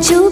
就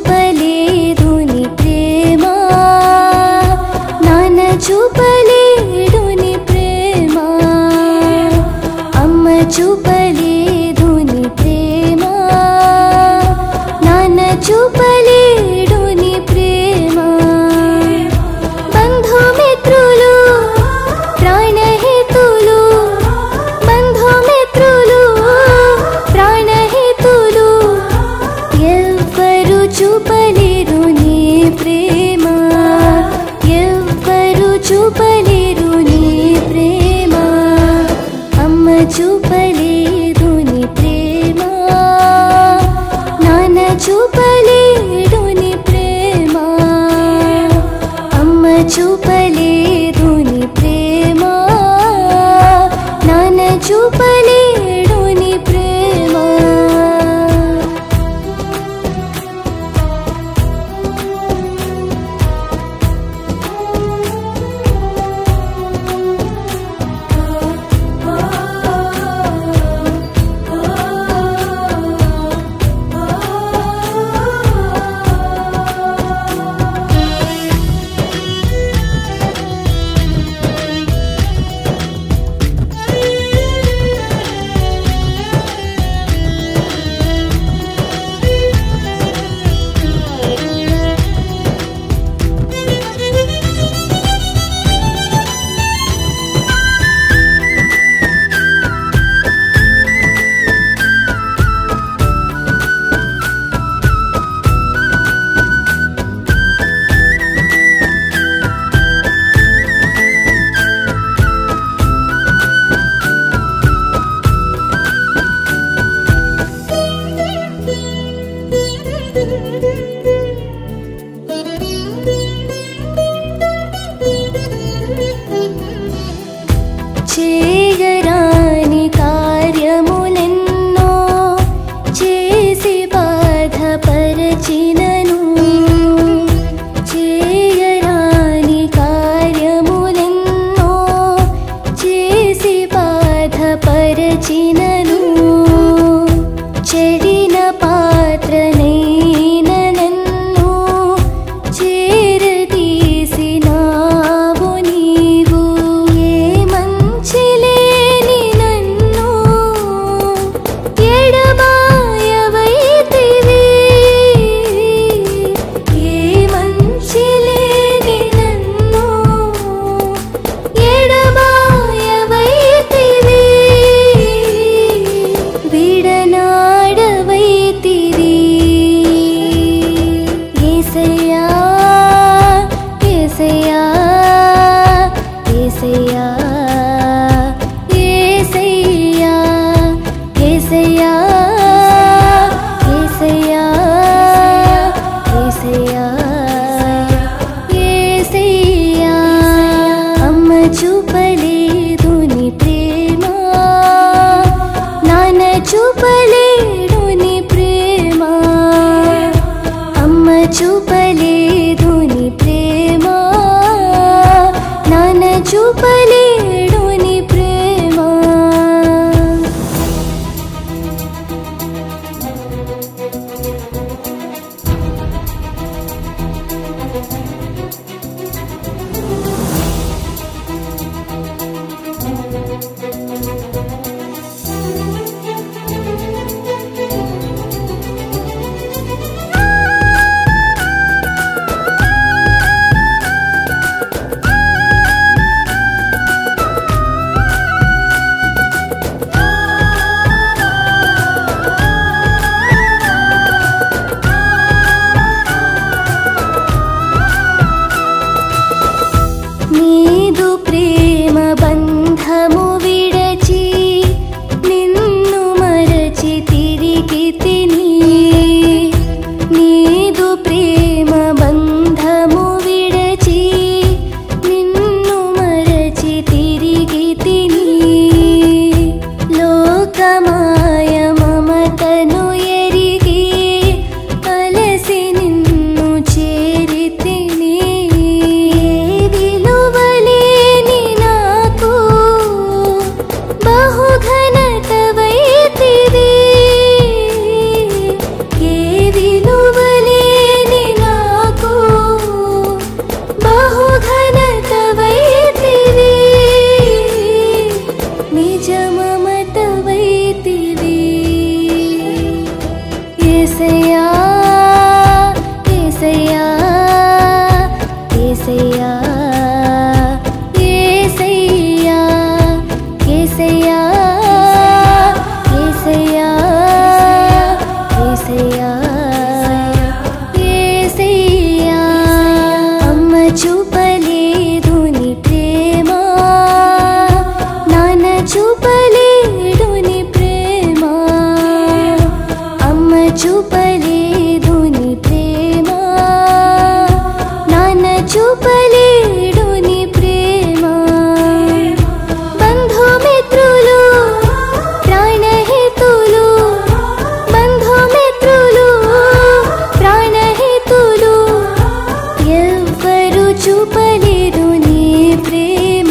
చూపలేరు నీ ప్రేమ.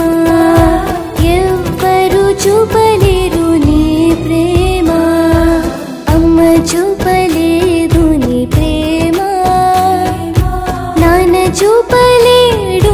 ఎవ్వరు చూపలేరు నీ ప్రేమ. అమ్మ చూపలేదు నీ ప్రేమ. నాన్న చూపలేడు